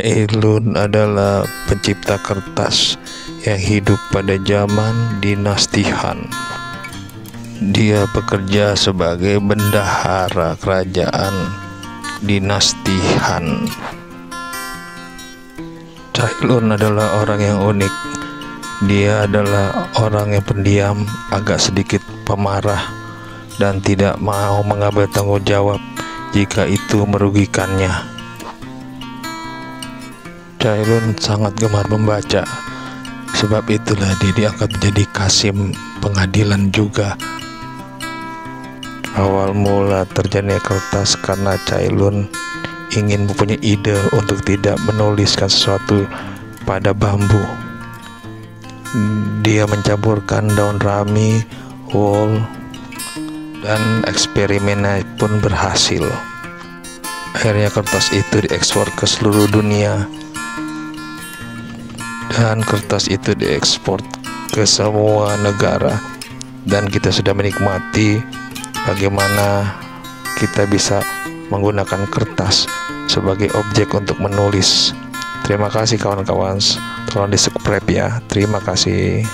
Cailun adalah pencipta kertas yang hidup pada zaman dinasti Han. Dia bekerja sebagai bendahara kerajaan dinasti Han. Cailun adalah orang yang unik. Dia adalah orang yang pendiam, agak sedikit pemarah, dan tidak mau mengambil tanggung jawab jika itu merugikannya. Cailun sangat gemar membaca. Sebab itulah dia diangkat menjadi Kasim pengadilan juga. Awal mula terjadinya kertas karena Cailun ingin mempunyai ide untuk tidak menuliskan sesuatu pada bambu. Dia mencampurkan daun rami, wool, dan eksperimennya pun berhasil. Akhirnya kertas itu diekspor ke seluruh dunia kertas itu diekspor ke semua negara. Dan kita sudah menikmati bagaimana kita bisa menggunakan kertas sebagai objek untuk menulis. Terima kasih kawan-kawan. Tolong di subscribe ya. Terima kasih